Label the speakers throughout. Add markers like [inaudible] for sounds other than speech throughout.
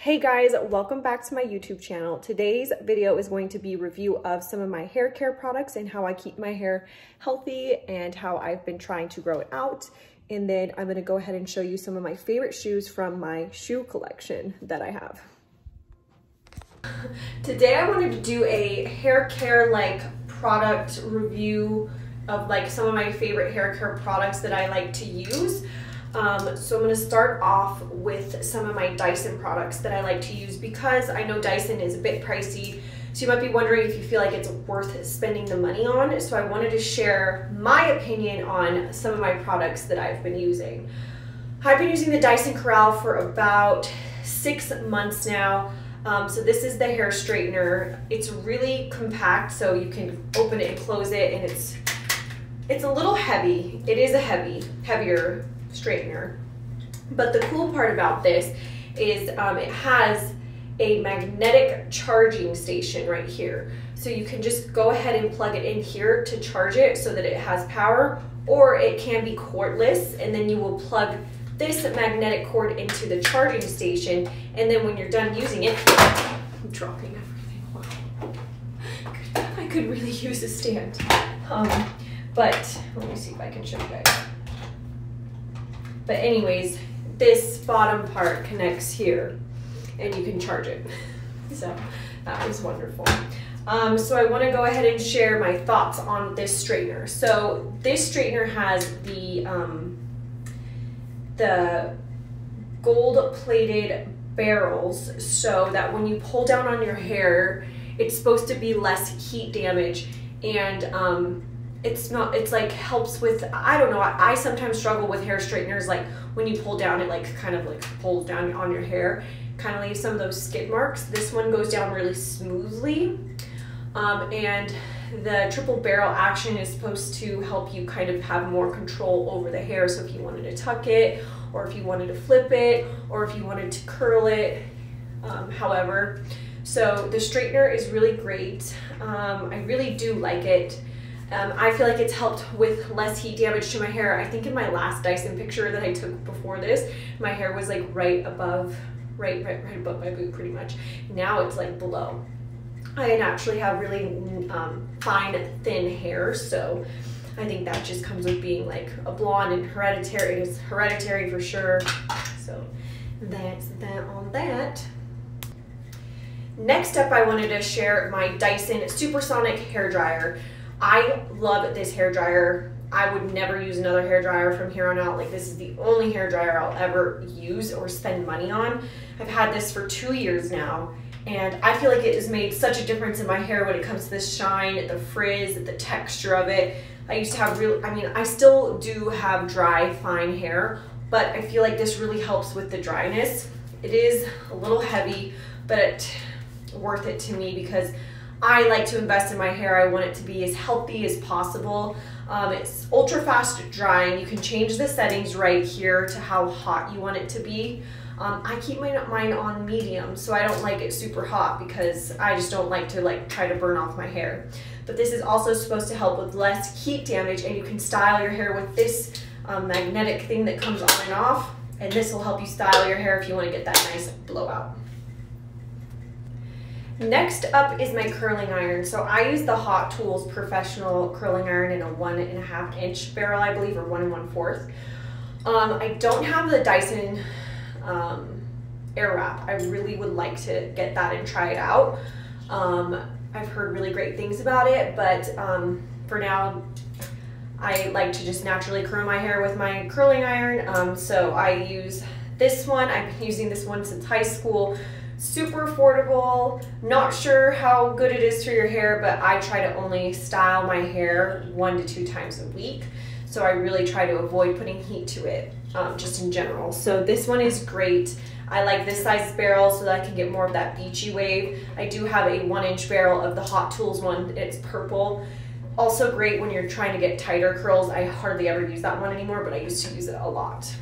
Speaker 1: Hey guys, welcome back to my YouTube channel. Today's video is going to be review of some of my hair care products and how I keep my hair healthy and how I've been trying to grow it out. And then I'm gonna go ahead and show you some of my favorite shoes from my shoe collection that I have. [laughs] Today I wanted to do a hair care like product review of like some of my favorite hair care products that I like to use. Um, so I'm going to start off with some of my Dyson products that I like to use because I know Dyson is a bit pricey. So you might be wondering if you feel like it's worth spending the money on. So I wanted to share my opinion on some of my products that I've been using. I've been using the Dyson Corrale for about six months now. Um, so this is the hair straightener. It's really compact, so you can open it and close it, and it's it's a little heavy. It is a heavy, heavier straightener. But the cool part about this is um, it has a magnetic charging station right here. So you can just go ahead and plug it in here to charge it so that it has power, or it can be cordless, and then you will plug this magnetic cord into the charging station, and then when you're done using it, I'm dropping everything. Wow. I could really use a stand. Um, but let me see if I can show you guys. But anyways, this bottom part connects here and you can charge it. [laughs] So that was wonderful. Um, so I want to go ahead and share my thoughts on this straightener. So this straightener has the um, the gold plated barrels so that when you pull down on your hair, it's supposed to be less heat damage and um, it's not it's like helps with i don't know I, I, sometimes struggle with hair straighteners like when you pull down it like kind of like pulls down on your hair kind of leaves some of those skid marks. This one goes down really smoothly um, and the triple barrel action is supposed to help you kind of have more control over the hair. So if you wanted to tuck it or if you wanted to flip it or if you wanted to curl it um, however. So the straightener is really great. Um, i really do like it um, I feel like it's helped with less heat damage to my hair. I think in my last Dyson picture that I took before this, my hair was like right above, right, right, right above my boot pretty much. Now it's like below. I naturally have really um, fine, thin hair, so I think that just comes with being like a blonde and hereditary. It's hereditary for sure. So that's that on that. Next up, I wanted to share my Dyson Supersonic Hair Dryer. I love this hair dryer. I would never use another hair dryer from here on out. Like this is the only hair dryer I'll ever use or spend money on. I've had this for two years now and I feel like it has made such a difference in my hair when it comes to the shine, the frizz, the texture of it. I used to have real, I mean, I still do have dry, fine hair, but I feel like this really helps with the dryness. It is a little heavy, but worth it to me because I like to invest in my hair. I want it to be as healthy as possible. Um, it's ultra fast drying. You can change the settings right here to how hot you want it to be. Um, I keep mine, mine on medium, so I don't like it super hot because I just don't like to like try to burn off my hair. But this is also supposed to help with less heat damage and you can style your hair with this um, magnetic thing that comes on and off. And this will help you style your hair if you want to get that nice blowout. Next up is my curling iron. So I use the Hot Tools Professional Curling Iron in a one and a half inch barrel, I believe, or one and one fourth. Um, I don't have the Dyson um, Airwrap. I really would like to get that and try it out. Um, I've heard really great things about it, but um, for now, I like to just naturally curl my hair with my curling iron. Um, so I use this one. I've been using this one since high school super affordable. Not sure how good it is for your hair, but I try to only style my hair one to two times a week. So I really try to avoid putting heat to it, um, just in general. So this one is great. I like this size barrel so that I can get more of that beachy wave. I do have a one inch barrel of the Hot Tools one. It's purple. Also great when you're trying to get tighter curls. I hardly ever use that one anymore, but I used to use it a lot.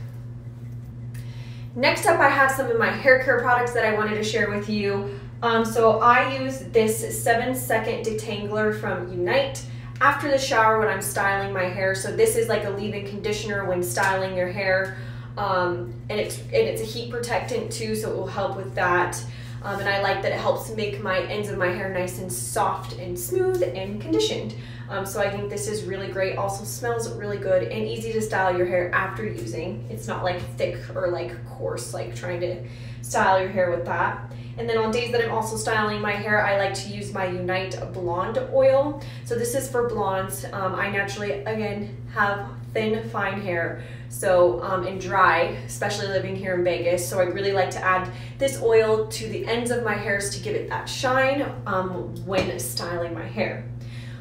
Speaker 1: Next up, I have some of my hair care products that I wanted to share with you. Um, so I use this seven second detangler from Unite after the shower when I'm styling my hair. So this is like a leave-in conditioner when styling your hair. Um, and it's and it's a heat protectant too, so it will help with that. Um, and I like that it helps make my ends of my hair nice and soft and smooth and conditioned. Um, so I think this is really great. Also smells really good and easy to style your hair after using. It's not like thick or like coarse, like trying to style your hair with that. And then on days that I'm also styling my hair, I like to use my Unite Blonde Oil. So this is for blondes. Um, I naturally, again, have thin, fine hair. So, um, and dry, especially living here in Vegas. So I really like to add this oil to the ends of my hairs to give it that shine um, when styling my hair.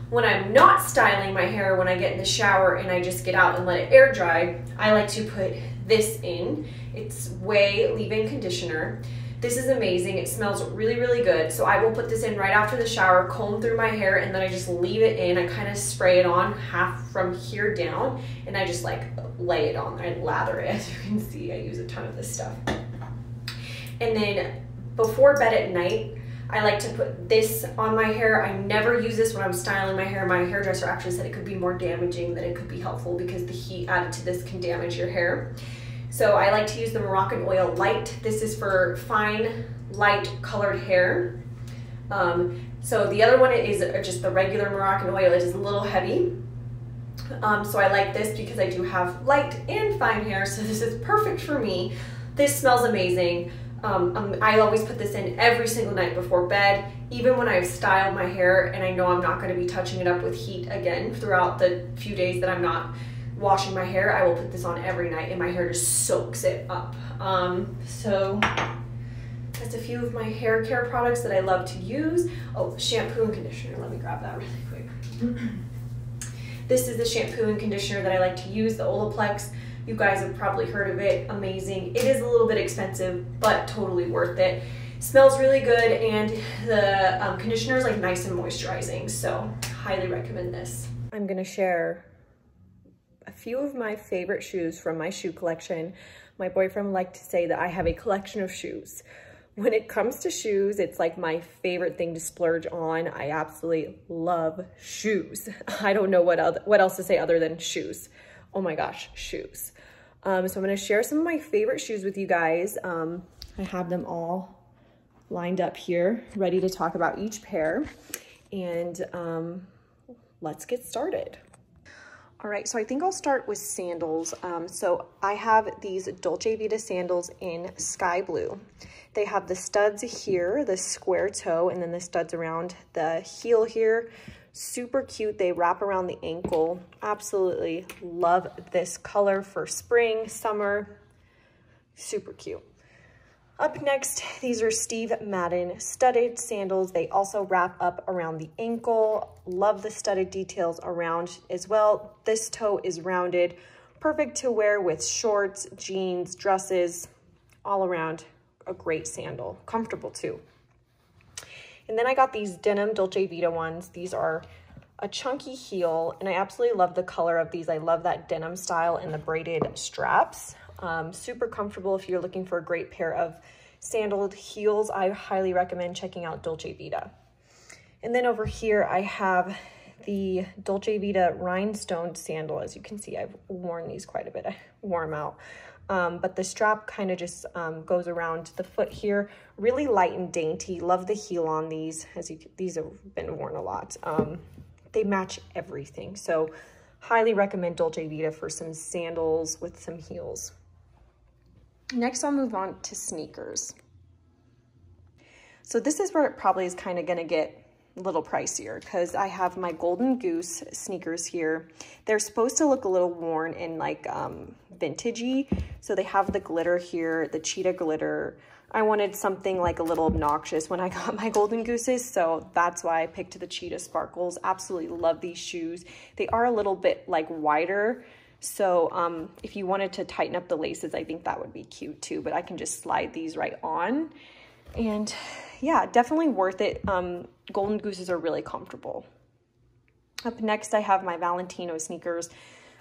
Speaker 1: When I'm not styling my hair, when I get in the shower and I just get out and let it air dry, I like to put this in. It's Ouai leave-in conditioner. This is amazing. It smells really, really good. So I will put this in right after the shower, comb through my hair, and then I just leave it in. I kind of spray it on half from here down, and I just like lay it on. I lather it. [laughs] As you can see, I use a ton of this stuff. And then before bed at night, I like to put this on my hair. I never use this when I'm styling my hair. My hairdresser actually said it could be more damaging than it could be helpful because the heat added to this can damage your hair. So I like to use the Moroccan Oil Light. This is for fine, light colored hair. Um, so the other one is just the regular Moroccan oil. It is a little heavy. Um, so I like this because I do have light and fine hair, so [laughs] this is perfect for me. This smells amazing. Um, um I always put this in every single night before bed, even when I've styled my hair and I know I'm not gonna be touching it up with heat again throughout the few days that I'm not washing my hair, I will put this on every night and my hair just soaks it up. Um, so that's a few of my hair care products that I love to use. Oh, shampoo and conditioner. Let me grab that really quick. [clears throat] this is the shampoo and conditioner that I like to use, the Olaplex. You guys have probably heard of it. Amazing. It is a little bit expensive, but totally worth it. Smells really good and the um, conditioner is like nice and moisturizing. So highly recommend this. I'm gonna share few of my favorite shoes from my shoe collection. My boyfriend liked to say that I have a collection of shoes. When it comes to shoes, it's like my favorite thing to splurge on. I absolutely love shoes. [laughs] I don't know what, other, what else to say other than shoes. Oh my gosh, shoes. Um, so I'm gonna share some of my favorite shoes with you guys. Um, I have them all lined up here, ready to talk about each pair. And um, let's get started. All right, so I think I'll start with sandals. Um, so I have these Dolce Vita sandals in sky blue. They have the studs here, the square toe, and then the studs around the heel here. Super cute. They wrap around the ankle. Absolutely love this color for spring, summer. Super cute. Up next, these are Steve Madden studded sandals. They also wrap up around the ankle. Love the studded details around as well. This toe is rounded, perfect to wear with shorts, jeans, dresses, all around a great sandal. Comfortable too. And then I got these denim Dolce Vita ones. These are a chunky heel, and I absolutely love the color of these. I love that denim style and the braided straps. Um, super comfortable if you're looking for a great pair of sandaled heels. I highly recommend checking out Dolce Vita. And then over here, I have the Dolce Vita rhinestone sandal. As you can see, I've worn these quite a bit. I wore them out. Um, but the strap kind of just um, goes around the foot here. Really light and dainty. Love the heel on these, as you, these have been worn a lot. Um, they match everything. So highly recommend Dolce Vita for some sandals with some heels. Next, I'll move on to sneakers. So this is where it probably is kind of going to get a little pricier because I have my Golden Goose sneakers here. They're supposed to look a little worn and like um, vintagey. So they have the glitter here, the cheetah glitter. I wanted something like a little obnoxious when I [laughs] got my Golden Gooses. So that's why I picked the cheetah sparkles. Absolutely love these shoes. They are a little bit like wider so um, if you wanted to tighten up the laces, I think that would be cute too, but I can just slide these right on. And yeah, definitely worth it. Um, Golden Gooses are really comfortable. Up next, I have my Valentino sneakers.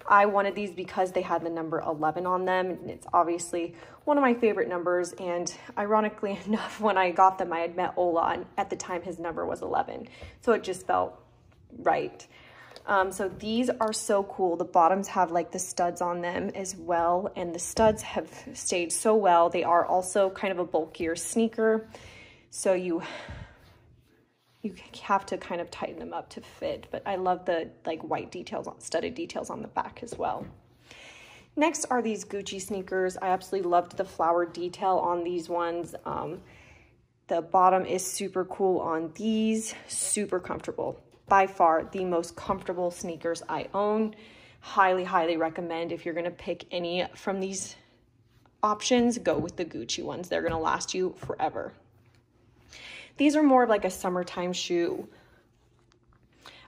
Speaker 1: I wanted these because they had the number 11 on them. And it's obviously one of my favorite numbers. And ironically [laughs] enough, when I got them, I had met Ola, and at the time his number was 11. So it just felt right. Um, so these are so cool. The bottoms have like the studs on them as well. And the studs have stayed so well. They are also kind of a bulkier sneaker. So you you have to kind of tighten them up to fit. But I love the like white details, on studded details on the back as well. Next are these Gucci sneakers. I absolutely loved the flower detail on these ones. Um, the bottom is super cool on these, super comfortable. By far the most comfortable sneakers I own. Highly, highly recommend if you're gonna pick any from these options, go with the Gucci ones. They're gonna last you forever. These are more of like a summertime shoe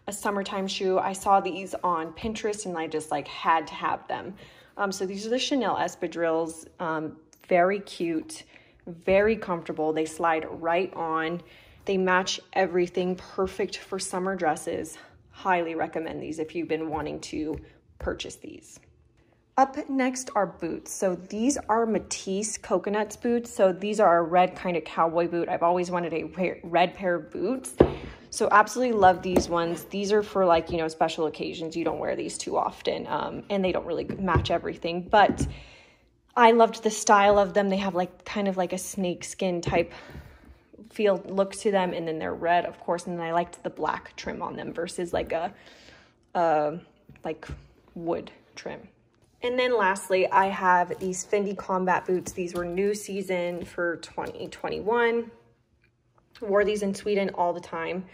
Speaker 1: a summertime shoe. I saw these on Pinterest and I just like had to have them. Um, so these are the Chanel espadrilles. Um, very cute, very comfortable. They slide right on. They match everything perfect for summer dresses. Highly recommend these if you've been wanting to purchase these. Up next are boots. So these are Matisse Coconuts boots. So these are a red kind of cowboy boot. I've always wanted a red pair of boots. So absolutely love these ones. These are for like, you know, special occasions. You don't wear these too often um, and they don't really match everything. But I loved the style of them. They have like kind of like a snake skin type feel look to them. And then they're red, of course. And then I liked the black trim on them versus like a, uh, like wood trim. And then lastly, I have these Fendi Combat Boots. These were new season for 2021. Wore these in Sweden all the time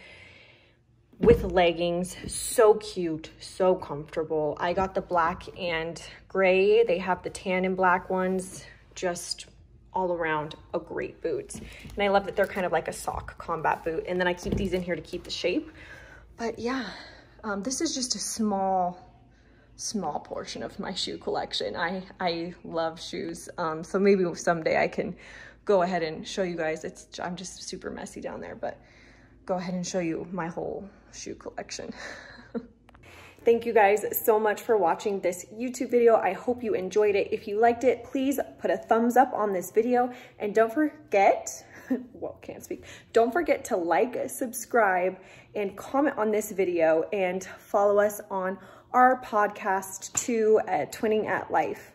Speaker 1: with leggings. So cute, so comfortable. I got the black and gray. They have the tan and black ones. Just all around a great boot. And I love that they're kind of like a sock combat boot. And then I keep these in here to keep the shape. But yeah, um, this is just a small, small portion of my shoe collection. I, I love shoes. Um, so maybe someday I can go ahead and show you guys. It's I'm just super messy down there, but go ahead and show you my whole shoe collection. [laughs] Thank you guys so much for watching this YouTube video. I hope you enjoyed it. If you liked it, please put a thumbs up on this video and don't forget, [laughs] well, can't speak. Don't forget to like, subscribe, and comment on this video and follow us on our podcast at Twinning at Life.